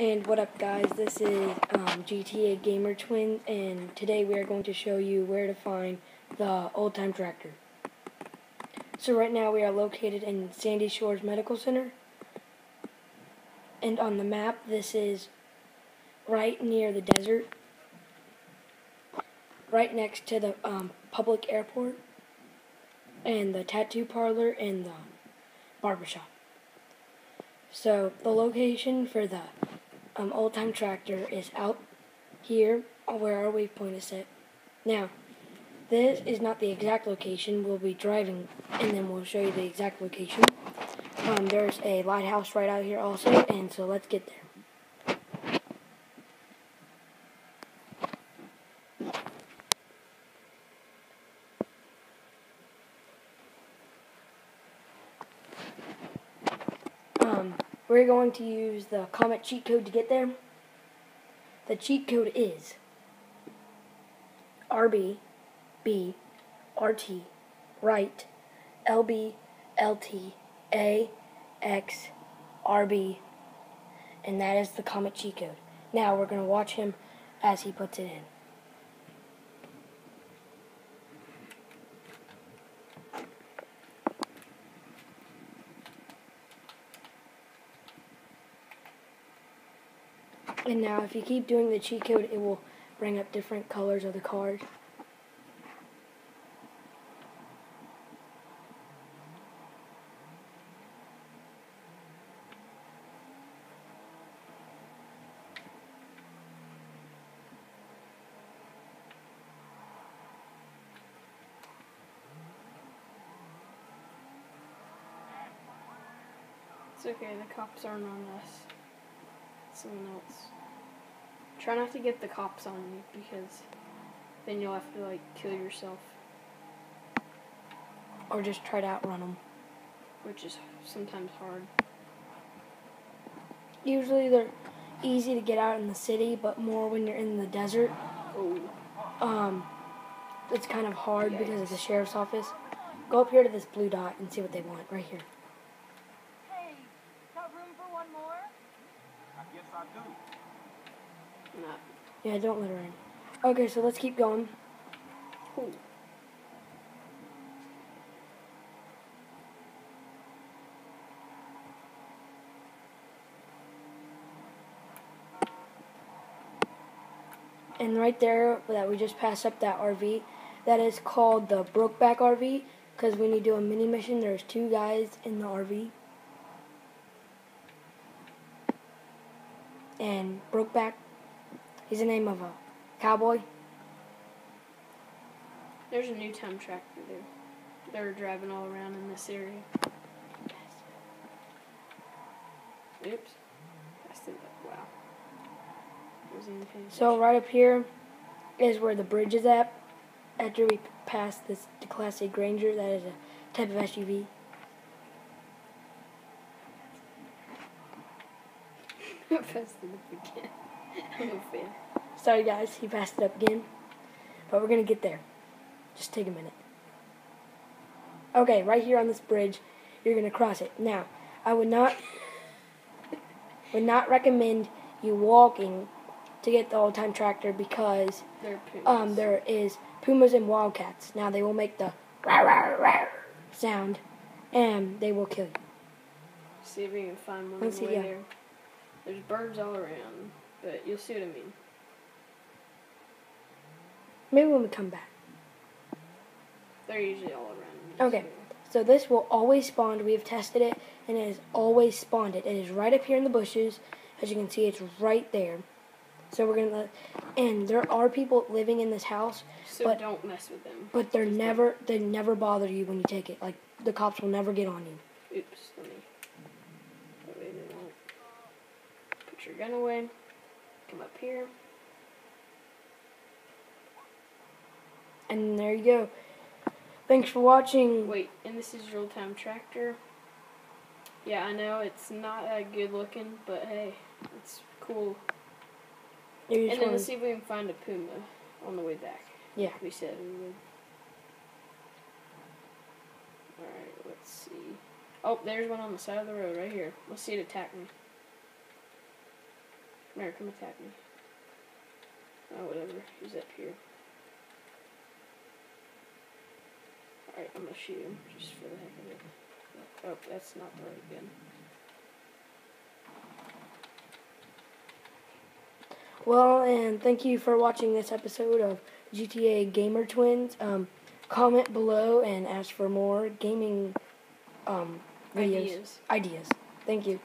And what up guys, this is um, GTA Gamer Twins and today we are going to show you where to find the old time tractor. So right now we are located in Sandy Shores Medical Center and on the map this is right near the desert, right next to the um, public airport and the tattoo parlor and the barbershop. So the location for the um, old time tractor is out here where our waypoint is set. Now, this is not the exact location. We'll be driving and then we'll show you the exact location. Um, there's a lighthouse right out here also, and so let's get there. Um, we're going to use the Comet cheat code to get there. The cheat code is RB, B, RT, right, LB, LT, A, X, RB, and that is the Comet cheat code. Now we're going to watch him as he puts it in. And now if you keep doing the cheat code, it will bring up different colors of the card. It's okay, the cops aren't on us. Someone else. Try not to get the cops on you because then you'll have to like kill yourself, Or just try to outrun them. which is sometimes hard. Usually they're easy to get out in the city, but more when you're in the desert. Oh, Um, it's kind of hard because of the Yikes. sheriff's office. Go up here to this blue dot and see what they want right here. Hey, got room for one more? I guess I do. Not. Yeah, don't let her in. Okay, so let's keep going. Oh. And right there that we just passed up that RV, that is called the Brokeback RV. Because when you do a mini mission, there's two guys in the RV. And Brokeback, he's the name of a cowboy. There's a new time tractor there. They're driving all around in this area. Oops. I said that. Wow. So right up here is where the bridge is at. After we pass this Declasse Granger, that is a type of SUV. attention. Passed it up again. I'm a fan. Sorry guys, he passed it up again. But we're gonna get there. Just take a minute. Okay, right here on this bridge, you're gonna cross it. Now, I would not would not recommend you walking to get the old time tractor because um there is pumas and wildcats. Now they will make the rah, rah, rah sound and they will kill you. See if we can find one Let's on see, way yeah. there. There's birds all around, but you'll see what I mean. Maybe when we come back. They're usually all around. Okay. So this will always spawn. We have tested it, and it has always spawned it. It is right up here in the bushes. As you can see, it's right there. So we're gonna, and there are people living in this house, So but- don't mess with them. but they're never, they never bother you when you take it. Like the cops will never get on you. Oops, let me. That way they won't. Put your gun away. Come up here. And there you go. Thanks for watching. Wait, and this is old time tractor. Yeah, I know it's not that good looking, but hey, it's cool. And then let's see if we can find a puma on the way back. Yeah. We said we would. Alright, let's see. Oh, there's one on the side of the road right here. Let's see it attack me. Mary, come attack me. Oh, whatever. He's up here. Alright, I'm gonna shoot him just for the heck of it. Oh, that's not the right gun. Well, and thank you for watching this episode of GTA Gamer Twins. Um, comment below and ask for more gaming um, videos Ideas. ideas. Thank you.